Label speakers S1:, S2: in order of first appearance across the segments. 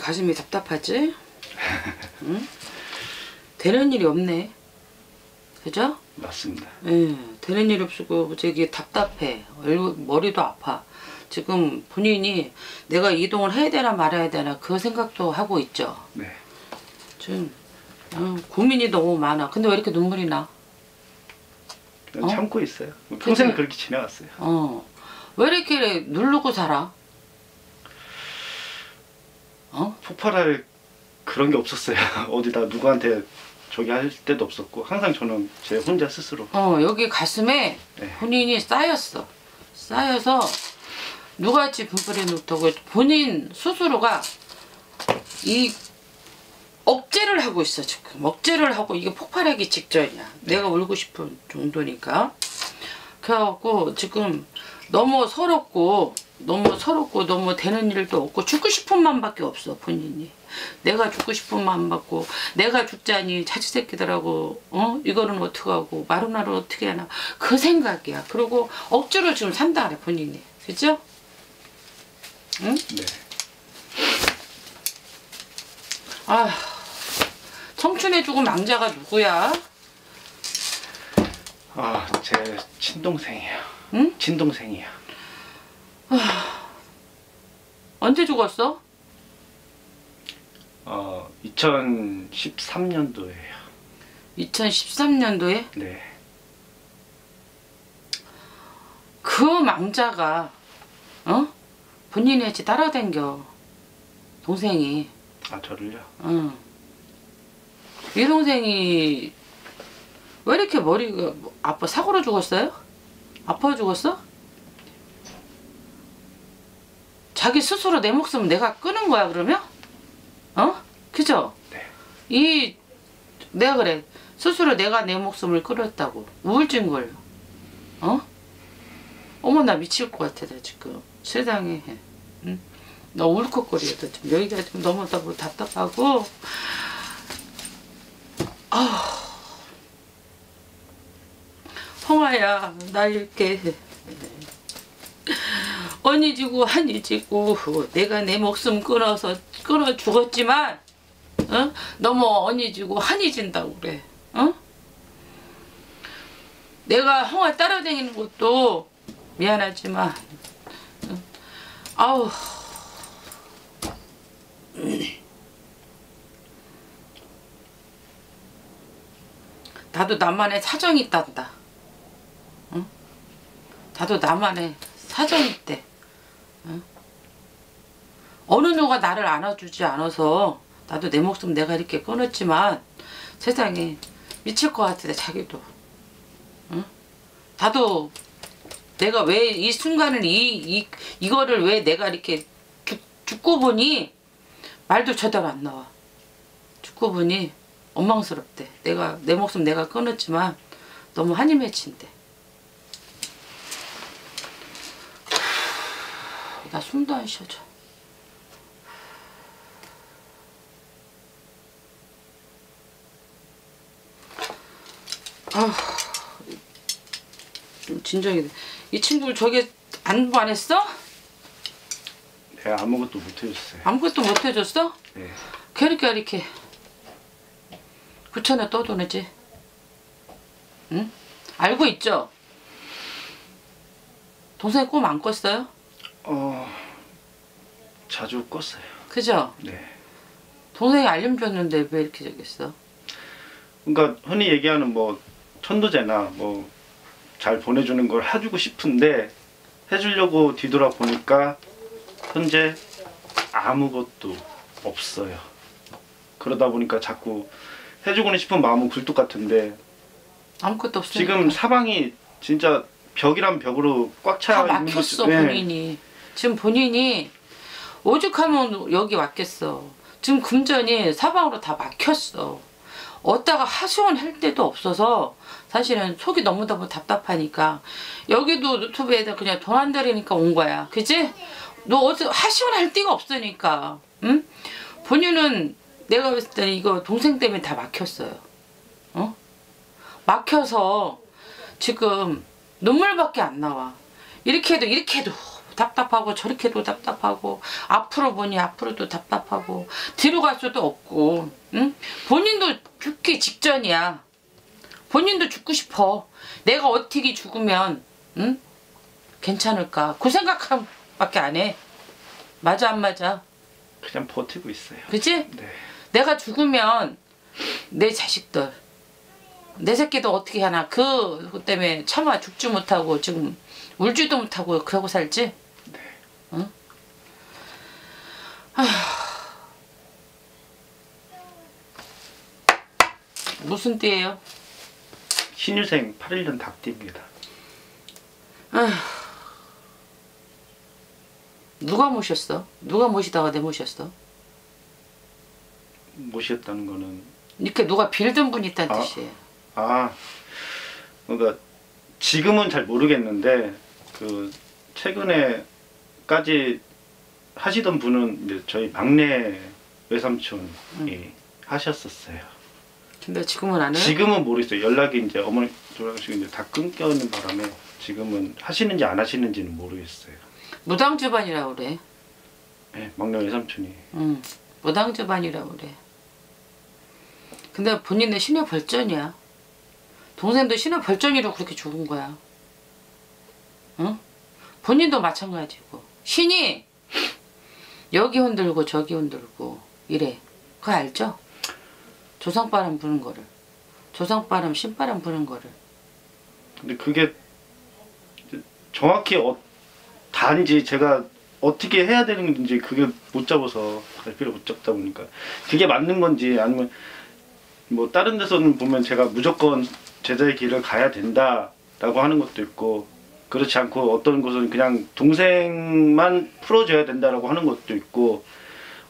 S1: 이렇게 가슴이 답답하지? 응? 되는 일이 없네. 그죠?
S2: 맞습니다.
S1: 예, 되는 일이 없고 저기 답답해. 얼굴, 머리도 아파. 지금 본인이 내가 이동을 해야 되나 말아야 되나 그 생각도 하고 있죠.
S2: 네.
S1: 지금 어, 고민이 너무 많아. 근데 왜 이렇게 눈물이 나?
S2: 그냥
S1: 어?
S2: 참고 있어요. 평생? 그렇게 지내왔어요.
S1: 어. 왜 이렇게 누르고 살아? 어?
S2: 폭발할 그런 게 없었어요. 어디다 누구한테 저기 할 때도 없었고 항상 저는 제 혼자 스스로
S1: 어, 여기 가슴에
S2: 네.
S1: 본인이 쌓였어. 쌓여서 누가지 분풀이 놓다고 본인 스스로가 이 억제를 하고 있어 지금 억제를 하고 이게 폭발하기 직전이야 내가 울고 싶은 정도니까 그래갖고 지금 너무 서럽고 너무 서럽고 너무 되는 일도 없고 죽고 싶은 마음밖에 없어 본인이 내가 죽고 싶은 마음 받고 내가 죽자니 자식 새끼들하고 어 이거는 어떡하고 마루나를 어떻게 하나 그 생각이야 그리고 억지로 지금 산다 그래 본인이 그죠? 응?
S2: 네.
S1: 아 청춘의 죽은 망자가 누구야?
S2: 아, 제 친동생이에요.
S1: 응?
S2: 친동생이요.
S1: 언제 죽었어?
S2: 어, 2013년도에요.
S1: 2013년도에
S2: 네.
S1: 그 망자가 어? 본인이 지 따라댕겨 동생이
S2: 아, 저를요?
S1: 응. 이 동생이 왜 이렇게 머리가 뭐 아파 사고로 죽었어요? 아파 죽었어? 자기 스스로 내 목숨 내가 끄는 거야 그러면? 어? 그죠?
S2: 네.
S1: 이 내가 그래 스스로 내가 내 목숨을 끌었다고 우울증 걸려 어? 어머 나 미칠 것 같아 나 지금 세상에 응? 나 울컥거려 나 지금 여기가 좀 너무 너무 답답하고 아 홍아야 나 이렇게 언니 지고 한이 지고 내가 내 목숨 끊어서 끊어 죽었지만 어? 너무 언니 지고 한이 진다고 그래 어? 내가 홍아 따라다니는 것도 미안하지만 어? 아우 나도 나만의 사정이 있단다 응? 나도 나만의 사정이 있대 응? 어느 누가 나를 안아주지 않아서 나도 내 목숨 내가 이렇게 끊었지만 세상에 미칠 것 같아 자기도. 응? 나도 내가 왜 이 순간을 이, 이 이거를 왜 내가 이렇게 죽, 죽고 보니 말도 제대로 안 나와. 죽고 보니 원망스럽대. 내가 내 목숨 내가 끊었지만 너무 한이 맺힌대. 나 숨도 안 쉬어져 아, 좀 진정이 돼. 이 친구 저게 안부 안 했어?
S2: 네, 아무것도 못 해줬어요.
S1: 아무것도 못 해줬어?
S2: 네.
S1: 그러니까 이렇게 부천에 떠도네지. 응? 알고 있죠? 동생 꿈안 꿨어요?
S2: 어, 자주 껐어요.
S1: 그죠?
S2: 네.
S1: 동생이 알림 줬는데 왜 이렇게 저겠어?
S2: 그러니까 흔히 얘기하는 뭐 천도제나 뭐 잘 보내주는 걸 해주고 싶은데 해주려고 뒤돌아 보니까 현재 아무것도 없어요. 그러다 보니까 자꾸 해주고는 싶은 마음은 굴뚝 같은데
S1: 아무것도 없으니까
S2: 지금 사방이 진짜 벽이란 벽으로
S1: 꽉차다
S2: 있는
S1: 막혔어.
S2: 네.
S1: 본인이 지금 본인이 오죽하면 여기 왔겠어 지금 금전이 사방으로 다 막혔어 어디다가 하소연 할 데도 없어서 사실은 속이 너무 너무 답답하니까 여기도 유튜브에다 그냥 돈 안 들이니까 온 거야 그지? 너 어디 하소연 할 데가 없으니까 응? 본인은 내가 봤을 때는 이거 동생 때문에 다 막혔어요 어? 막혀서 지금 눈물밖에 안 나와. 이렇게 해도 이렇게 해도 답답하고 저렇게도 답답하고 앞으로 보니 앞으로도 답답하고 뒤로 갈 수도 없고 응? 본인도 죽기 직전이야 본인도 죽고 싶어 내가 어떻게 죽으면 응? 괜찮을까 그 생각밖에 안 해 맞아 안 맞아
S2: 그냥 버티고 있어요.
S1: 그치?
S2: 네.
S1: 내가 죽으면 내 자식들 내 새끼도 어떻게 하나 그, 그 때문에 차마 죽지 못하고 지금 울지도 못하고 그러고 살지? 응? 아휴. 무슨 띠예요?
S2: 신유생 81년 닭띠입니다.
S1: 누가 모셨어? 누가 모시다가 내 모셨어?
S2: 모시었다는 거는
S1: 이렇게 누가 빌던 분이 있다는
S2: 아.
S1: 뜻이에요.
S2: 아 그러니까 지금은 잘 모르겠는데 그 최근에까지 하시던 분은 이제 저희 막내 외삼촌이
S1: 음.
S2: 하셨었어요.
S1: 근데 지금은 안 해요?
S2: 지금은 모르겠어요. 연락이 이제 어머니 돌아가시고 이제 다 끊겨 있는 바람에 지금은 하시는지 안 하시는지는 모르겠어요.
S1: 무당 집안이라고 그래.
S2: 네, 막내 외삼촌이
S1: 응, 무당 집안이라고 그래. 근데 본인은 신의 벌전이야. 동생도 신의 벌전이로 그렇게 죽은 거야. 응? 본인도 마찬가지고. 신이 여기 흔들고 저기 흔들고 이래. 그거 알죠? 조상바람 부는 거를. 조상바람, 신바람 부는 거를.
S2: 근데 그게 정확히 어, 단지 제가 어떻게 해야 되는 건지 그게 못 잡아서 갈피를 못 잡다 보니까 그게 맞는 건지 아니면 뭐 다른 데서는 보면 제가 무조건 제자의 길을 가야 된다라고 하는 것도 있고 그렇지 않고 어떤 곳은 그냥 동생만 풀어줘야 된다라고 하는 것도 있고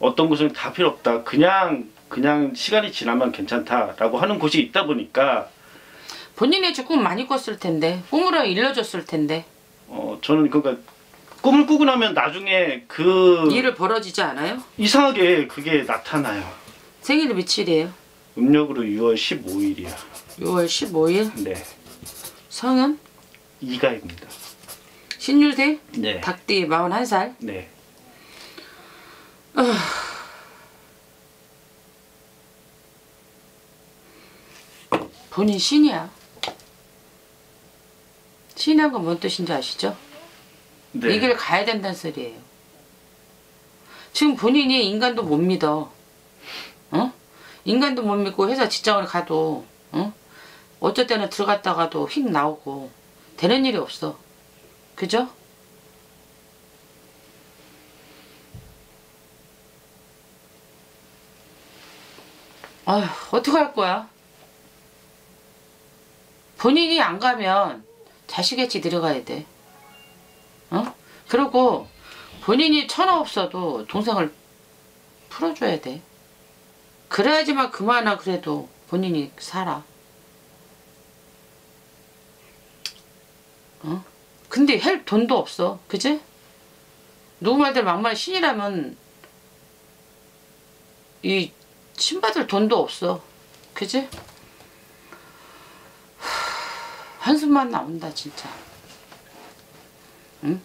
S2: 어떤 곳은 다 필요 없다 그냥 그냥 시간이 지나면 괜찮다라고 하는 곳이 있다 보니까
S1: 본인의 꿈 많이 꿨을 텐데. 꿈으로 일러줬을 텐데.
S2: 어 저는 그러니까 꿈을 꾸고 나면 나중에 그
S1: 일을 벌어지지 않아요?
S2: 이상하게 그게 나타나요.
S1: 생일이 며칠이에요?
S2: 음력으로 6월 15일이야.
S1: 6월 15일
S2: 네,
S1: 성은
S2: 이가입니다.
S1: 신유생
S2: 네,
S1: 닭띠 41살
S2: 네.
S1: 본인 신이야 신이란 건뭔 뜻인지 아시죠?
S2: 네.
S1: 이길 가야 된다는 소리예요 지금 본인이 인간도 못 믿어 어? 인간도 못 믿고 회사 직장을 가도 어? 어쩔 때는 들어갔다가도 휙 나오고 되는 일이 없어 그죠? 아휴 어떡할 거야 본인이 안 가면 자식애치 들어가야 돼 어? 그리고 본인이 천하 없어도 동생을 풀어줘야 돼 그래야지만 그만하 그래도 본인이 살아 어? 근데 할 돈도 없어 그지? 누구 말대로 막말 신이라면 이 신받을 돈도 없어 그지? 한숨만 나온다 진짜 응?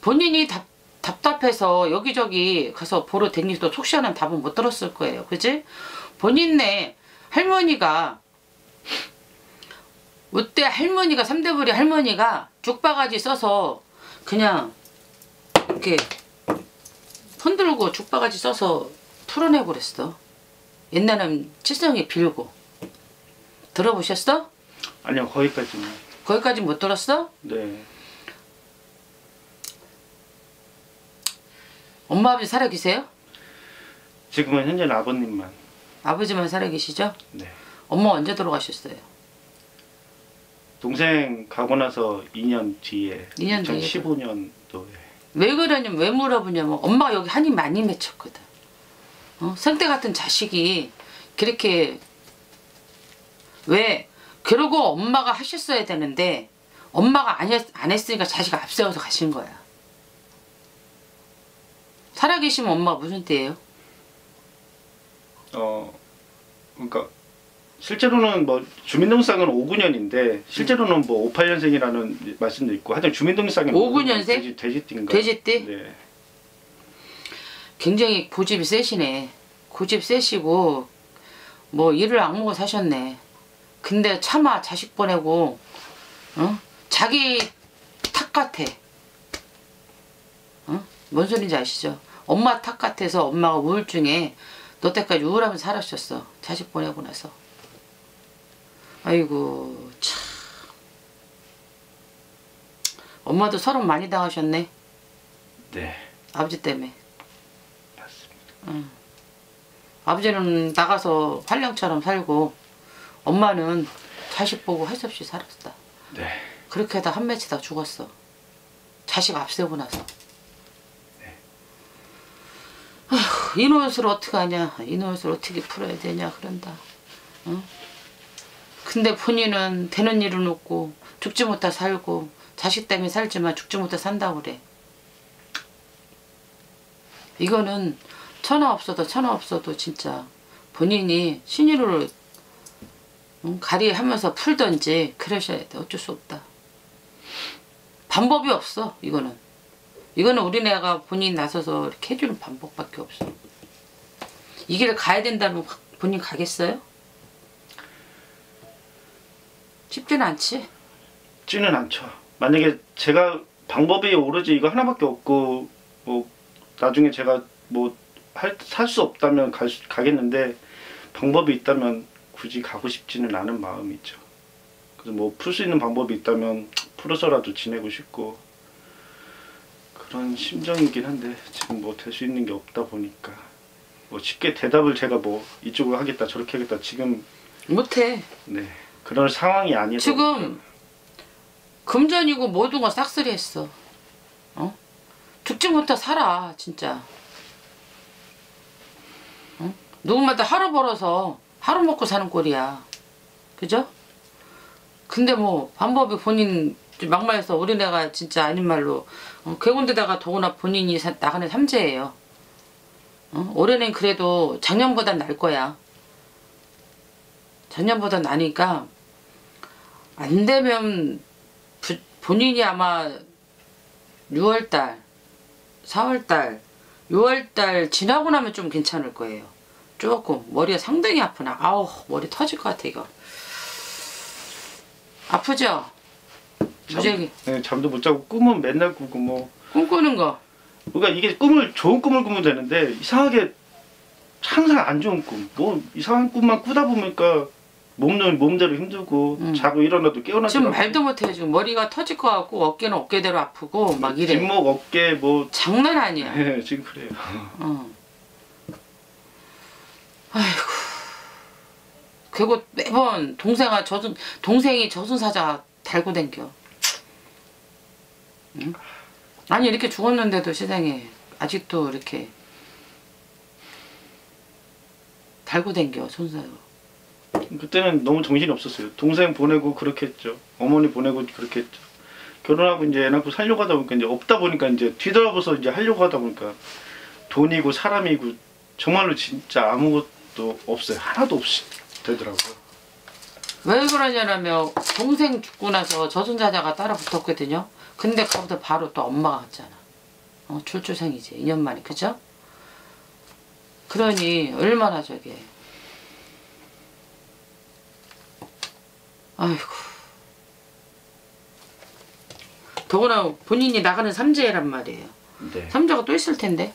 S1: 본인이 답, 답답해서 여기저기 가서 보러 댕기도 속 시원한 답은 못 들었을 거예요 그지? 본인네 할머니가 그때 할머니가 삼대부리 할머니가 죽바가지 써서 그냥 이렇게 흔들고 죽바가지 써서 풀어내고 그랬어 옛날엔 칠성이 빌고 들어보셨어?
S2: 아니요, 거기까지는.
S1: 거기까지 못 들었어?
S2: 네.
S1: 엄마 아버지 살아 계세요?
S2: 지금은 현재는 아버님만.
S1: 아버지만 살아 계시죠?
S2: 네.
S1: 엄마 언제 돌아가셨어요?
S2: 동생 가고 나서 2년 뒤에
S1: 2년 뒤에.
S2: 2015년도에
S1: 왜 그러냐면 왜 물어보냐면 엄마가 여기 한이 많이 맺혔거든. 어? 생태 같은 자식이 그렇게 왜 그러고 엄마가 하셨어야 되는데 엄마가 안, 했, 안 했으니까 자식 앞세워서 가신 거야. 살아계시면 엄마가 무슨 띠예요?
S2: 어 그러니까 실제로는 뭐 주민등록상은 5, 9년인데 실제로는 뭐 5, 8년생이라는 말씀도 있고 하여튼 주민등록상은
S1: 5, 9년생?
S2: 돼지, 돼지띠인가?
S1: 돼지띠?
S2: 네.
S1: 굉장히 고집이 세시네. 고집 세시고 뭐 일을 악물고 사셨네. 근데 차마 자식 보내고 어? 자기 탁 같아. 어? 뭔 소린지 아시죠? 엄마 탁 같아서 엄마가 우울증에 너 때까지 우울하면서 살았었어. 자식 보내고 나서. 아이고 참. 엄마도 서론 많이 당하셨네.
S2: 네.
S1: 아버지 때문에.
S2: 맞습니다.
S1: 아버지는 나가서 활량처럼 살고 엄마는 자식 보고 할 수 없이 살았다.
S2: 네.
S1: 그렇게 하다 한 맺히다 죽었어. 자식 앞세우고 나서. 아휴, 이 노릇을 어떻게 하냐. 이 노릇을 어떻게 풀어야 되냐. 그런다. 응? 근데 본인은 되는 일은 없고 죽지 못해 살고 자식 때문에 살지만 죽지 못해 산다고 그래. 이거는 천하 없어도 천하 없어도 진짜 본인이 신의를 응, 가리하면서 풀던지 그러셔야 돼. 어쩔 수 없다. 방법이 없어. 이거는. 이거는 우리네가 본인 나서서 이렇게 해주는 방법밖에 없어. 이 길을 가야 된다면 확 본인 가겠어요? 쉽지는 않지.
S2: 찌는 않죠. 만약에 제가 방법이 오로지 이거 하나밖에 없고 뭐 나중에 제가 뭐살수 없다면 갈 수- 가겠는데 방법이 있다면 굳이 가고 싶지는 않은 마음이죠. 그래서 뭐 풀 수 있는 방법이 있다면 풀어서라도 지내고 싶고 그런 심정이긴 한데 지금 뭐 될 수 있는 게 없다 보니까 뭐 쉽게 대답을 제가 뭐 이쪽으로 하겠다 저렇게 하겠다 지금
S1: 못해.
S2: 네 그런 상황이 아니다
S1: 지금 금전이고 모든 거 싹쓸이 했어. 어? 죽지 못해 살아 진짜. 어? 누구마다 하루 벌어서 하루 먹고 사는 꼴이야. 그죠? 근데 뭐 방법이 본인 막말해서 우리네가 진짜 아닌 말로 어, 괴군데다가 더구나 본인이 사- 나가는 삼재예요. 어? 올해는 그래도 작년보단 날 거야. 작년보다 나니까 안 되면 부- 본인이 아마 6월달, 4월달, 6월달 지나고 나면 좀 괜찮을 거예요. 조금 머리가 상당히 아프나. 아우 머리 터질 것 같아 이거. 아프죠? 무지하게
S2: 네, 잠도 못 자고 꿈은 맨날 꾸고 뭐
S1: 꿈꾸는 거.
S2: 그러니까 이게 꿈을 좋은 꿈을 꾸면 되는데 이상하게 항상 안 좋은 꿈. 뭐 이상한 꿈만 꾸다 보니까 몸도 몸대로 힘들고
S1: 음.
S2: 자고 일어나도 깨어나지
S1: 지금 말도 못해 지금 머리가 터질 것 같고 어깨는 어깨대로 아프고 막 이래.
S2: 뒷목 어깨 뭐
S1: 장난 아니야.
S2: 네, 지금 그래요.
S1: 어. 아이고. 그리고 매번 동생아 저승 동생이 저승사자 달고 댕겨. 응? 아니 이렇게 죽었는데도 세상에 아직도 이렇게 달고 댕겨 손사로.
S2: 그때는 너무 정신이 없었어요. 동생 보내고 그렇게 했죠. 어머니 보내고 그렇게 했죠. 결혼하고 이제 애 낳고 살려고 하다 보니까 이제 없다 보니까 이제 뒤돌아보서 이제 하려고 하다 보니까 돈이고 사람이고 정말로 진짜 아무것도 없어요. 하나도 없이 되더라고요.
S1: 왜 그러냐면 동생 죽고 나서 저승사자가 따라 붙었거든요. 근데 그보다 바로 또 엄마가 갔잖아. 어, 출출생이지. 2년 만에 그죠? 그러니 얼마나 저게. 아이고. 더구나 본인이 나가는 삼재란 말이에요.
S2: 네.
S1: 삼재가 또 있을 텐데.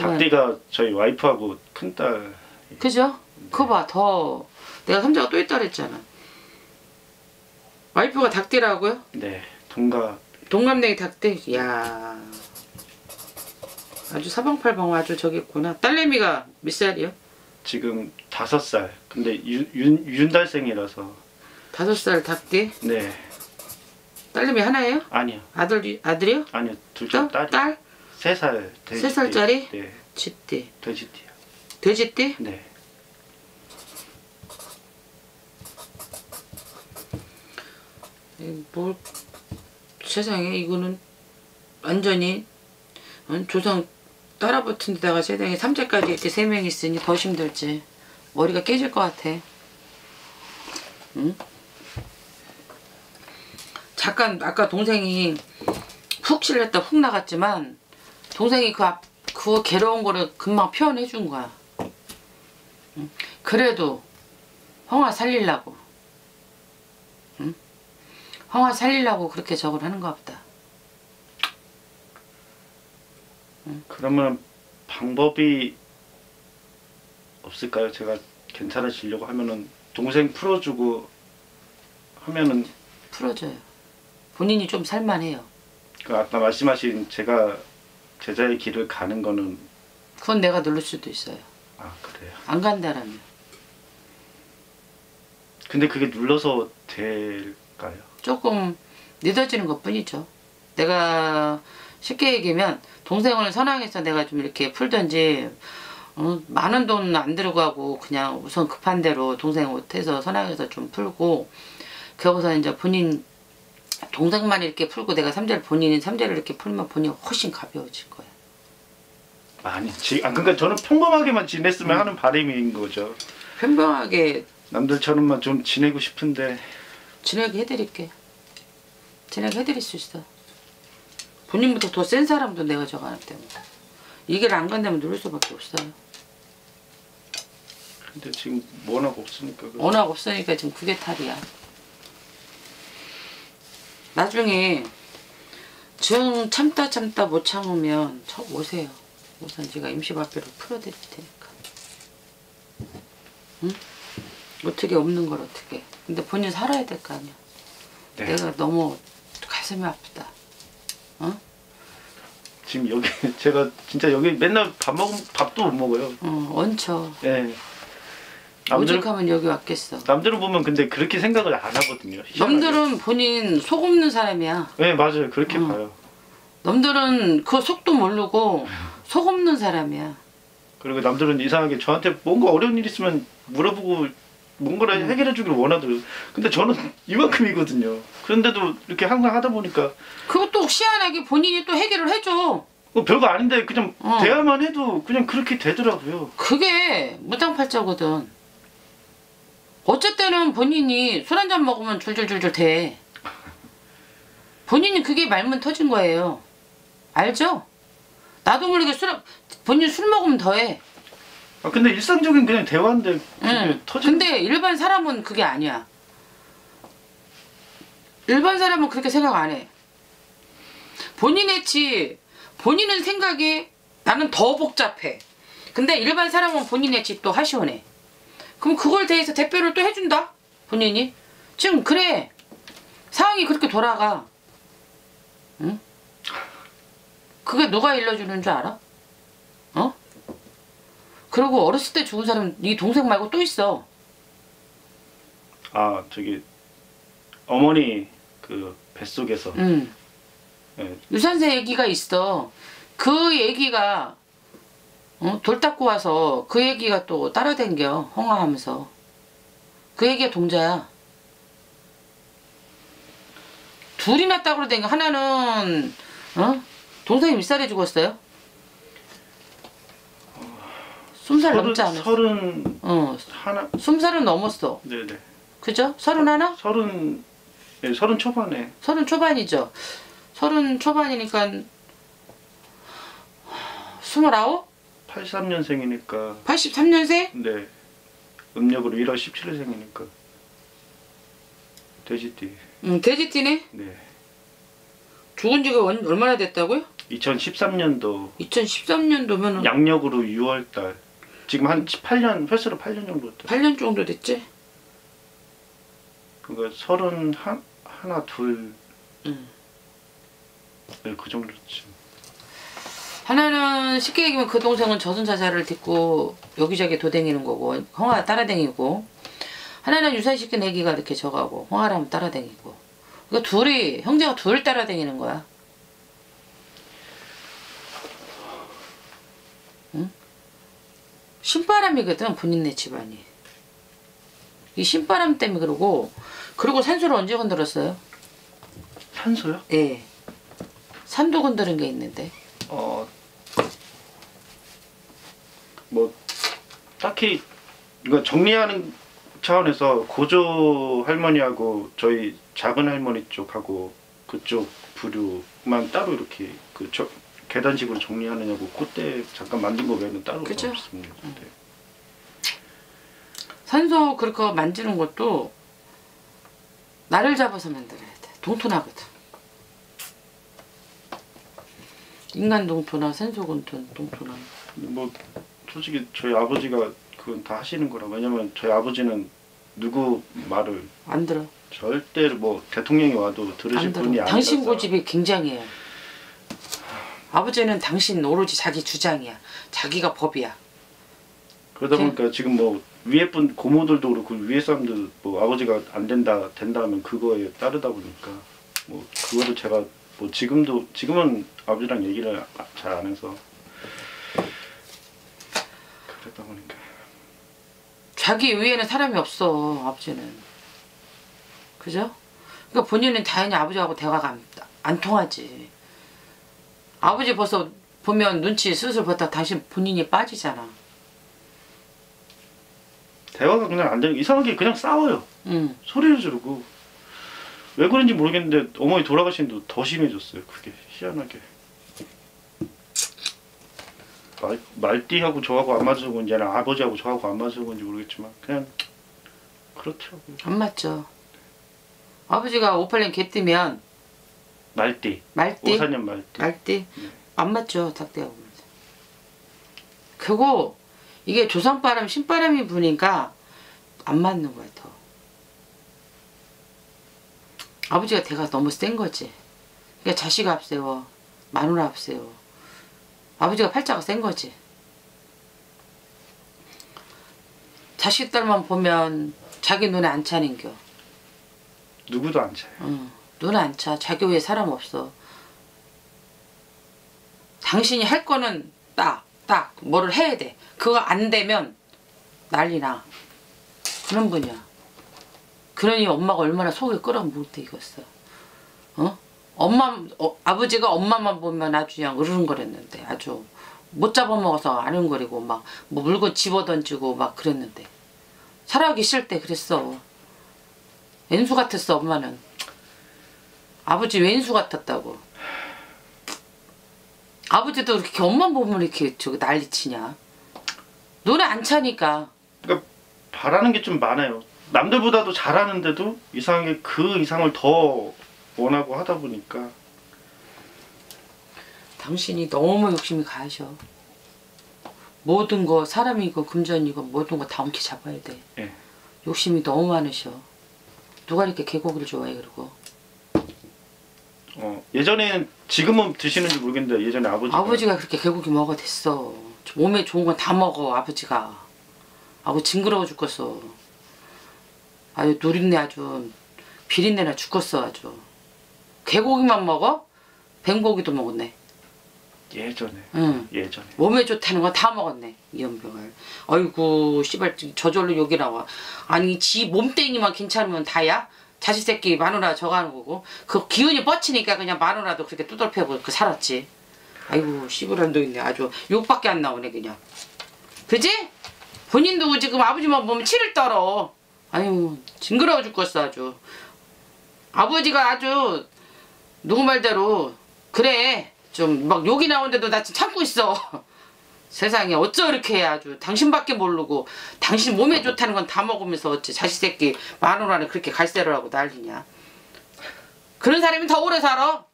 S2: 어,
S1: 집안.
S2: 닭띠가 저희 와이프하고 큰딸
S1: 그죠? 그거 봐, 더. 내가 삼자가 또 있다 그랬잖아. 와이프가 닭띠라고요?
S2: 네 동갑
S1: 동갑내기 닭띠? 이야. 아주 사방팔방 아주 저기 있구나. 딸내미가 몇 살이요?
S2: 지금 다섯 살. 근데 윤, 윤, 윤달생이라서
S1: 다섯 살 닭띠?
S2: 네
S1: 딸내미 하나예요?
S2: 아니요
S1: 아들, 아들이요?
S2: 아니요 둘째
S1: 또?
S2: 딸 이
S1: 딸?
S2: 세살
S1: 세 살짜리?
S2: 네
S1: 쥐띠.
S2: 돼지띠요.
S1: 돼지띠? 네이 뭘, 세상에 이거는 완전히 어, 조상 따라 붙은 데다가 세상에 삼재까지 이렇게 세 명 있으니 더 힘들지. 머리가 깨질 것 같아. 응? 잠깐 아까 동생이 훅 실렸다 훅 나갔지만 동생이 그, 앞, 그 괴로운 거를 금방 표현해 준 거야. 응? 그래도 형아 살리려고. 응? 형아 살리려고 그렇게 저걸 하는 것 같다.
S2: 그러면 방법이 없을까요? 제가 괜찮아지려고 하면은 동생 풀어주고 하면은
S1: 풀어줘요. 본인이 좀 살만해요.
S2: 그 아까 말씀하신 제가 제자의 길을 가는 거는
S1: 그건 내가 누를 수도 있어요.
S2: 아 그래요.
S1: 안 간다라면.
S2: 근데 그게 눌러서 될까요?
S1: 조금 늦어지는 것 뿐이죠. 내가 쉽게 얘기하면 동생을 선왕해서 내가 좀 이렇게 풀든지 어, 많은 돈 안 들어가고 그냥 우선 급한 대로 동생 못해서 선왕해서 좀 풀고 그러고서 이제 본인 동생만 이렇게 풀고 내가 삼재를 본인이 삼재를 이렇게 풀면 본인이 훨씬 가벼워질 거야.
S2: 많이 지, 아 그러니까 저는 평범하게만 지냈으면 하는 바람인 거죠.
S1: 평범하게
S2: 남들처럼만 좀 지내고 싶은데
S1: 진하게 해드릴게. 진하게 해드릴 수 있어. 본인보다 더센 사람도 내가 저거 하기 때문에. 이길 안 간다면 누를 수밖에 없어요.
S2: 근데 지금 워낙 없으니까 그-
S1: 워낙 없으니까 지금 그게 탈이야. 나중에 정 참다 참다 못 참으면 저 오세요. 우선 제가 임시발표로 풀어드릴 테니까. 응? 어떻게 없는 걸 어떻게. 근데 본인 살아야 될 거 아니야.
S2: 네.
S1: 내가 너무 가슴이 아프다.
S2: 지금 여기 제가 진짜 여기 맨날 밥 먹으면 밥도 못 먹어요.
S1: 어, 얹혀.
S2: 예. 남들
S1: 오죽하면 여기 왔겠어.
S2: 남들은 보면 근데 그렇게 생각을 안 하거든요. 희한하게.
S1: 남들은 본인 속 없는 사람이야.
S2: 네 맞아요 그렇게
S1: 어.
S2: 봐요.
S1: 남들은 그 속도 모르고 속 없는 사람이야.
S2: 그리고 남들은 이상하게 저한테 뭔가 어려운 일 있으면 물어보고 뭔가를
S1: 음.
S2: 해결해 주길 원하더라고요. 근데 저는 이만큼이거든요. 그런데도 이렇게 항상 하다 보니까
S1: 그것도 희한하게 본인이 또 해결을 해줘.
S2: 뭐 별거 아닌데 그냥
S1: 어.
S2: 대화만 해도 그냥 그렇게 되더라고요.
S1: 그게 무당팔자거든. 때는 본인이 술 한잔 먹으면 줄줄줄줄 대. 본인이 그게 말문 터진 거예요. 알죠? 나도 모르게 술, 본인 술 먹으면 더해.
S2: 아 근데 일상적인 그냥 대화인데
S1: 응.
S2: 터진
S1: 근데 일반 사람은 그게 아니야. 일반 사람은 그렇게 생각 안 해. 본인의 치, 본인은 생각이 나는 더 복잡해. 근데 일반 사람은 본인의 집도 하시오네. 그럼 그걸 대해서 대표를 또 해준다? 본인이? 지금 그래. 상황이 그렇게 돌아가. 응? 그게 누가 일러주는 줄 알아? 어? 그리고 어렸을 때 죽은 사람 네 동생 말고 또 있어.
S2: 아 저기 어머니 그 뱃속에서
S1: 응.
S2: 예,
S1: 유산세 얘기가 있어. 그 얘기가 어? 돌 닦고 와서 그 얘기가 또 따라댕겨 홍화하면서 그 얘기가 동자야. 둘이나 따로 댕겨 하나는 어? 동생이 몇 살에 죽었어요? 스무 살 넘지 않았어?
S2: 서른
S1: 어,
S2: 하나
S1: 스무 살은 넘었어.
S2: 네네
S1: 그죠? 서른 하나?
S2: 서른 예, 서른 초반에
S1: 서른 초반이죠. 서른 초반이니까 스물아홉?
S2: 83년생이니까
S1: 83년생?
S2: 네 음력으로 1월 17일생이니까 돼지띠
S1: 응, 돼지띠네.
S2: 네
S1: 죽은 지가 얼- 얼마나 됐다고요?
S2: 2013년도
S1: 2013년도면
S2: 양력으로 6월달 지금 한 8년 횟수로 8년 정도 됐다
S1: 8년 정도 됐지?
S2: 그러니까 서른 한, 하나 둘
S1: 응.
S2: 네, 그 정도쯤
S1: 하나는 쉽게 얘기하면 그 동생은 저승사자를 딛고 여기저기 도댕이는 거고 홍아 따라댕기고 하나는 유산시킨 애기가 이렇게 져가고 홍아람 따라댕기고 그러니까 둘이 형제가 둘 따라댕기는 거야 응? 신바람이거든 본인네 집안이 이 신바람 때문에 그러고 그리고 산소를 언제 건드렸어요?
S2: 산소요?
S1: 예 산도 건드린 게 있는데
S2: 어, 뭐 딱히 정리하는 차원에서 고조 할머니하고 저희 작은 할머니 쪽하고 그쪽 부류만 따로 이렇게 그 저, 계단식으로 정리하느냐고 그때 잠깐 만든 거 외에는 따로? 없습니다. 네.
S1: 산소 그렇게 만지는 것도 나를 잡아서 만들어야 돼. 동토나거든. 인간 동토나 산소 동토, 동토나.
S2: 뭐 솔직히 저희 아버지가 그건 다 하시는 거라 왜냐면 저희 아버지는 누구 말을
S1: 안 들어.
S2: 절대 뭐 대통령이 와도 들으실
S1: 안
S2: 분이
S1: 들어.
S2: 아니라서
S1: 당신 고집이 굉장해요. 아버지는 당신 오로지 자기 주장이야. 자기가 법이야.
S2: 그러다
S1: 네.
S2: 보니까 지금 뭐 위에 분 고모들도 그렇고 위에 사람들 뭐 아버지가 안 된다 된다 하면 그거에 따르다 보니까 뭐 그거를 제가 뭐 지금도 지금은 아버지랑 얘기를 잘 안 해서 그러다 보니까.
S1: 자기 위에는 사람이 없어 아버지는. 그죠? 그러니까 본인은 당연히 아버지하고 대화가 안, 안 통하지. 아버지 벌써 보면 눈치 슬슬 보다 당신 본인이 빠지잖아.
S2: 대화가 그냥 안 되는 이상하게 그냥 싸워요.
S1: 응.
S2: 소리를 지르고. 왜 그런지 모르겠는데 어머니 돌아가신 뒤더 심해졌어요 그게. 희한하게 말, 말띠하고 저하고 안 맞아서 그런지 아니면 아버지하고 저하고 안 맞아서 그런지 모르겠지만 그냥 그렇더라고요.
S1: 안 맞죠. 아버지가 586 개뜨면
S2: 말띠.
S1: 말띠?
S2: 54년 말띠.
S1: 말띠?
S2: 네.
S1: 안 맞죠 보면 그거 이게 조상바람 신바람이 부니까 안 맞는 거야 더. 아버지가 대가 너무 센 거지. 그러니까 자식 앞세워 마누라 앞세워 아버지가 팔자가 센 거지 자식들만 보면 자기 눈에 안 차는겨
S2: 누구도 안 차요
S1: 응. 눈에 안 차. 자기 위에 사람 없어. 당신이 할 거는 딱, 딱, 뭐를 해야 돼. 그거 안 되면 난리 나. 그런 분이야. 그러니 엄마가 얼마나 속이 끓어 못 되겠어. 어? 엄마, 어, 아버지가 엄마만 보면 아주 그냥 으르렁거렸는데 아주 못 잡아먹어서 아른거리고 막 뭐 물건 집어던지고 막 그랬는데 살아가기 싫을 때 그랬어. 왼수 같았어 엄마는. 아버지 왼수 같았다고. 아버지도 이렇게 엄만 보면 이렇게 저기 난리치냐. 눈에 안 차니까.
S2: 그러니까 바라는 게 좀 많아요 남들보다도 잘하는데도 이상하게 그 이상을 더 원하고 하다 보니까
S1: 당신이 너무 욕심이 가셔. 모든 거 사람이고 금전이고 모든 거 다 엉키 잡아야 돼.
S2: 예.
S1: 욕심이 너무 많으셔. 누가 이렇게 개고기를 좋아해 그러고.
S2: 어, 예전에는 지금은 드시는지 모르겠는데 예전에 아버지가
S1: 아버지가 그렇게 개고기 먹어 됐어. 몸에 좋은 건 다 먹어 아버지가. 아고 징그러워 죽겠어. 아유 누린내 아주 비린내나 죽겠어 아주. 개고기만 먹어? 뱀고기도 먹었네.
S2: 예전에
S1: 응.
S2: 예전에
S1: 몸에 좋다는 거다 먹었네 이연병을. 아이고 씨발 저절로 욕이 나와. 아니 지 몸뚱이만 괜찮으면 다야? 자식 새끼 마누라 저거 하는 거고 그 기운이 뻗치니까 그냥 마누라도 그렇게 두들펴고 그 살았지. 아이고 씨부란도 있네 아주 욕밖에 안 나오네 그냥. 그지? 본인도 지금 아버지만 보면 치를 떨어. 아유 징그러워 죽겠어 아주. 아버지가 아주 누구 말대로 그래 좀 막 욕이 나오는데도 나 지금 참고 있어. 세상에 어쩌 이렇게 해 아주 당신밖에 모르고 당신 몸에 좋다는 건 다 먹으면서 어째 자식 새끼 마누라는 그렇게 갈세를 하고 난리냐. 그런 사람이 더 오래 살아.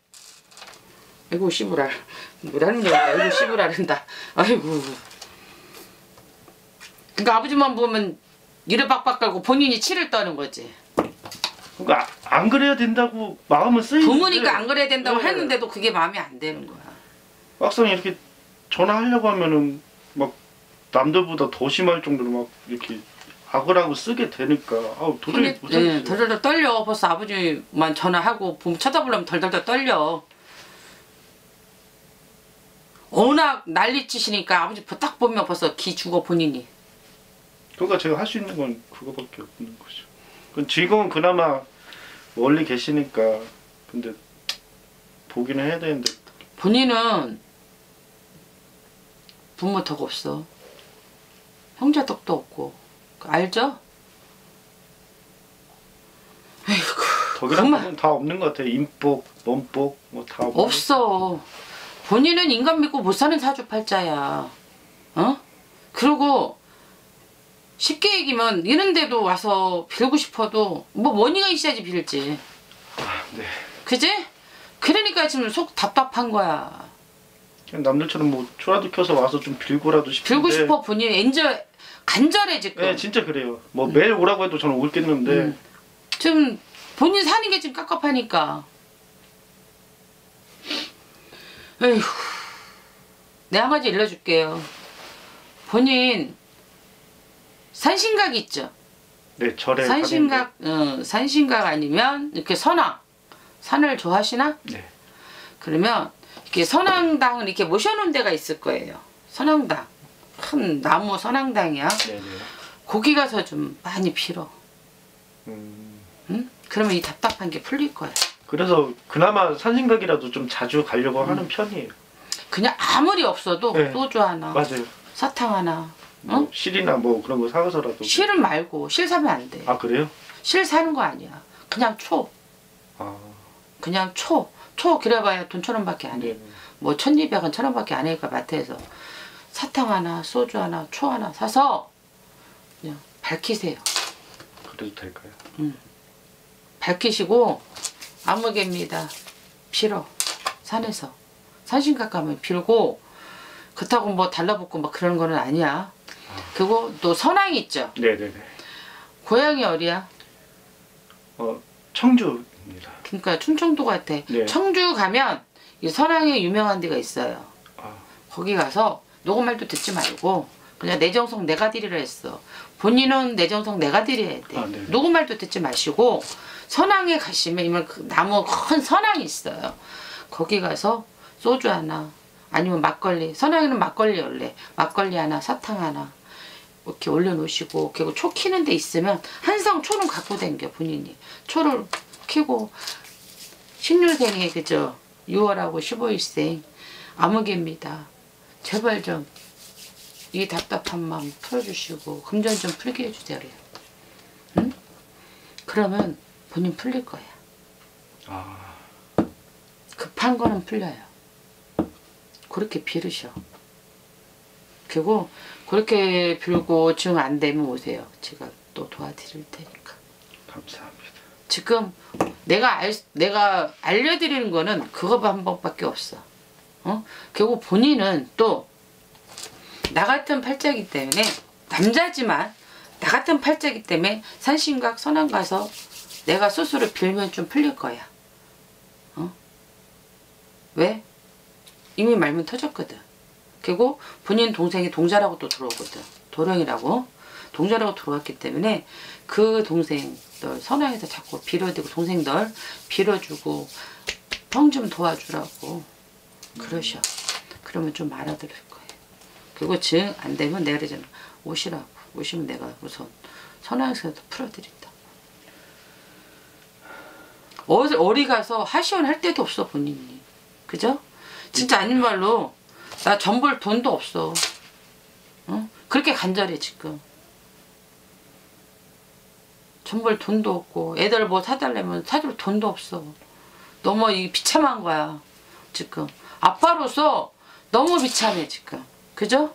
S1: 아이고 씨부랄. 뭐라는 거야. 아이고 씨부랄한다. 아이고. 그러니까 아버지만 보면 이를 빡빡 깔고 본인이 치를 떠는 거지
S2: 그러니까 아- 안 그래야 된다고 마음은 쓰이는데
S1: 부모니까 안 그래야 된다고
S2: 네.
S1: 했는데도 그게 마음에 안 드는 거야
S2: 막상 이렇게 전화하려고 하면은 막 남들보다 더 심할 정도로 막 이렇게 악을하고 쓰게 되니까 아우 도저히
S1: 근데
S2: 못하겠어요.
S1: 예, 덜덜덜 떨려. 벌써 아버지만 전화하고 보면 쳐다보려면 덜덜덜 떨려. 워낙 난리치시니까 아버지 딱 보면 벌써 기 죽어 본인이.
S2: 그러니까 제가 할 수 있는 건 그거밖에 없는 거죠. 그 지금은 그나마 멀리 계시니까 근데 보기는 해야 되는데
S1: 본인은 부모 덕 없어. 형제 덕도 없고. 알죠?
S2: 덕이랑
S1: 그만.
S2: 복은 다 없는 것 같아요. 인복, 몸복 뭐 다
S1: 없어. 본인은 인간 믿고 못 사는 사주팔자야. 어? 그리고 쉽게 얘기면 이런 데도 와서 빌고 싶어도 뭐 원인가 있어야지 빌지.
S2: 아, 네.
S1: 그지? 그러니까 지금 속 답답한 거야.
S2: 그냥 남들처럼 뭐 초라도 켜서 와서 좀 빌고라도 싶은데
S1: 빌고 싶어 본인 엔저 간절해 지금.
S2: 네, 진짜 그래요. 뭐 매일 오라고 해도 저는 올겠는데
S1: 음. 지금 본인 사는 게 지금 깝깝하니까. 에휴. 내가 한 가지 일러줄게요. 본인 산신각 있죠?
S2: 네, 절에
S1: 산신각, 어, 산신각 아니면 이렇게 선왕. 산을 좋아하시나?
S2: 네.
S1: 그러면 이렇게 선왕당을 이렇게 모셔놓은 데가 있을 거예요. 선왕당. 큰 나무 선왕당이야.
S2: 네, 네.
S1: 거기 가서 좀 많이 빌어.
S2: 음,
S1: 응? 그러면 이 답답한 게 풀릴 거야.
S2: 그래서 그나마 산신각이라도 좀 자주 가려고
S1: 음.
S2: 하는 편이에요.
S1: 그냥 아무리 없어도
S2: 네.
S1: 소주 하나,
S2: 맞아요.
S1: 사탕 하나,
S2: 뭐
S1: 어?
S2: 실이나 뭐 그런 거 사가서라도.
S1: 실은 말고 실 사면 안 돼.
S2: 아 그래요?
S1: 실 사는 거 아니야. 그냥 초,
S2: 아,
S1: 그냥 초, 초 그래봐야 돈 천 원밖에 안 해.
S2: 네.
S1: 뭐 천이백 원, 천 원밖에 안 하니까 마트에서 사탕 하나, 소주 하나, 초 하나 사서 그냥 밝히세요.
S2: 그래도 될까요?
S1: 밝히시고 아무개입니다. 빌어 산에서 산신각 가면 빌고 그렇다고 뭐 달라붙고 막 그런 거는 아니야. 그리고 또 선왕이 있죠.
S2: 네, 네, 네.
S1: 고향이 어디야?
S2: 어 청주입니다.
S1: 그러니까 충청도 같아.
S2: 네.
S1: 청주 가면 이 선왕에 유명한 데가 있어요.
S2: 아,
S1: 거기 가서 누구 말도 듣지 말고 그냥 내 정성 내가 드리라 했어. 본인은 내 정성 내가 드려야 돼.
S2: 아, 네.
S1: 누구 말도 듣지 마시고 선왕에 가시면 이만 그 나무 큰 선왕이 있어요. 거기 가서 소주 하나 아니면 막걸리 선왕에는 막걸리 원래 막걸리 하나 사탕 하나 이렇게 올려놓으시고 그리고 초 키는 데 있으면 한성 초는 갖고 댕겨 본인이 초를 키고 신유생에 그저 6월하고 15일생 암흑입니다. 제발 좀 이 답답한 마음 풀어주시고 금전 좀 풀게 해주세요. 응? 그러면 본인 풀릴 거야.
S2: 아,
S1: 급한 거는 풀려요. 그렇게 빌으셔. 그리고 그렇게 빌고 증안 되면 오세요. 제가 또 도와드릴 테니까.
S2: 감사합니다.
S1: 지금 내가 알 내가 알려드리는 거는 그거 방법밖에 없어. 어? 결국 본인은 또 나 같은 팔자기 때문에 남자지만 나 같은 팔자기 때문에 산신각 선왕 가서 내가 스스로 빌면 좀 풀릴 거야. 어? 왜? 이미 말문 터졌거든. 그리고 본인 동생이 동자라고 또 들어오거든. 도령이라고. 동자라고 들어왔기 때문에 그 동생들 선왕에서 자꾸 빌어대고 동생들 빌어주고 형 좀 도와주라고 그러셔. 그러면 좀 알아들을 거예요. 그리고 증안 되면 내가 그러잖아. 오시라고. 오시면 내가 우선 선왕에서 풀어드린다. 어디, 어디 가서 하시원 할 데도 없어 본인이. 그죠? 진짜 아닌 말로 나 전볼 돈도 없어. 어? 그렇게 간절해 지금. 전볼 돈도 없고 애들 뭐 사달라면 사줄 돈도 없어. 너무 이 비참한 거야 지금. 아빠로서 너무 비참해 지금. 그죠?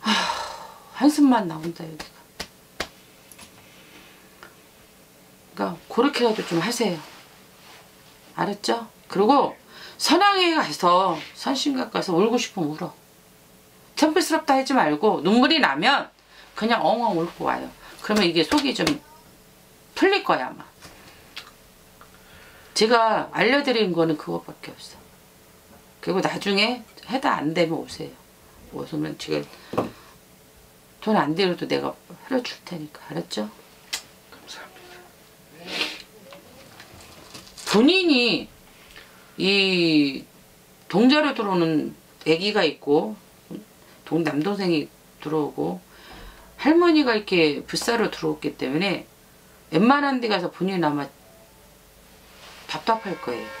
S1: 하, 한숨만 나온다 여기가. 그러니까 그렇게라도 좀 하세요. 알았죠? 그리고 선왕에 가서 선신각 가서 울고 싶으면 울어. 창피스럽다 하지 말고 눈물이 나면 그냥 엉엉 울고 와요. 그러면 이게 속이 좀 풀릴 거야 아마. 제가 알려드린 거는 그것밖에 없어. 그리고 나중에 해다 안 되면 오세요. 오시면 지금 돈안 들여도 내가 흘려줄 테니까 알았죠?
S2: 감사합니다.
S1: 본인이 이 동자로 들어오는 아기가 있고 동 남동생이 들어오고 할머니가 이렇게 불사로 들어왔기 때문에 웬만한 데 가서 본인 아마 답답할 거예요.